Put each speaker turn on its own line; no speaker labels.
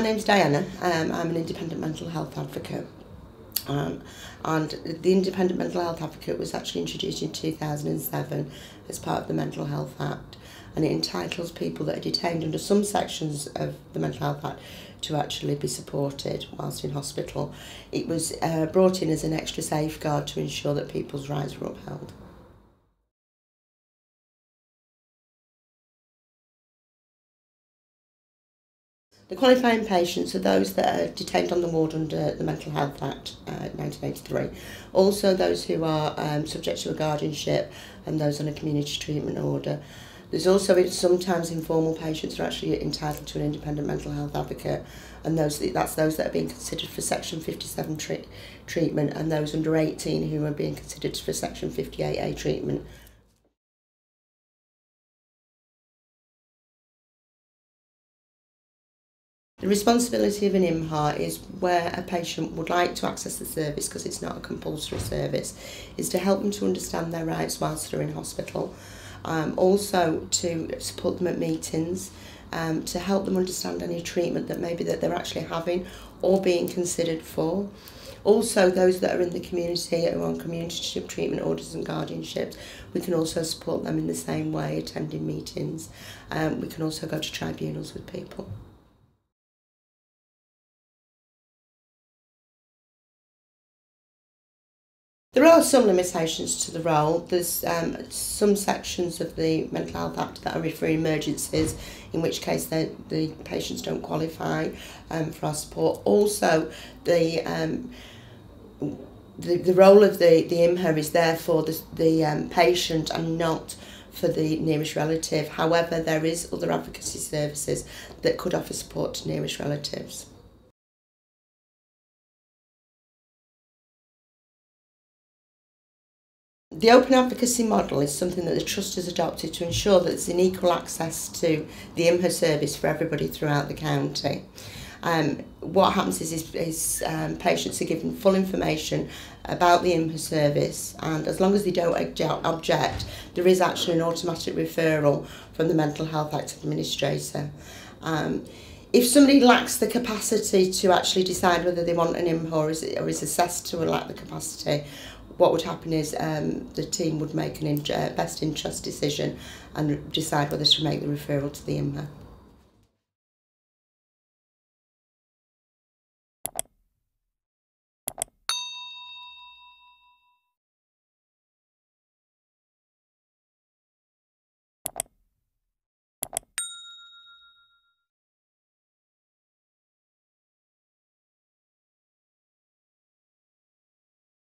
My name's Diana. Um, I'm an independent mental health advocate. Um, and the Independent Mental Health Advocate was actually introduced in 2007 as part of the Mental Health Act and it entitles people that are detained under some sections of the Mental Health Act to actually be supported whilst in hospital. It was uh, brought in as an extra safeguard to ensure that people's rights were upheld. The qualifying patients are those that are detained on the ward under the Mental Health Act uh, 1983. Also those who are um, subject to a guardianship and those on a community treatment order. There's also sometimes informal patients are actually entitled to an independent mental health advocate and those that's those that are being considered for section 57 tre treatment and those under 18 who are being considered for section 58A treatment. The responsibility of an IMHA is where a patient would like to access the service because it's not a compulsory service, is to help them to understand their rights whilst they're in hospital. Um, also to support them at meetings, um, to help them understand any treatment that maybe that they're actually having or being considered for. Also, those that are in the community who are on community treatment orders and guardianships, we can also support them in the same way, attending meetings. Um, we can also go to tribunals with people. There are some limitations to the role. There's um, some sections of the Mental Health Act that are referring emergencies, in which case the, the patients don't qualify um, for our support. Also, the um, the, the role of the, the IMHA is there for the, the um, patient and not for the nearest relative. However, there is other advocacy services that could offer support to nearest relatives. The open advocacy model is something that the Trust has adopted to ensure that there's an equal access to the IMHA service for everybody throughout the county. Um, what happens is, is, is um, patients are given full information about the IMHA service and as long as they don't object, there is actually an automatic referral from the Mental Health Act Administrator. Um, if somebody lacks the capacity to actually decide whether they want an IMHA or is, or is assessed to lack the capacity, what would happen is um, the team would make an in uh, best interest decision and decide whether to make the referral to the IMA.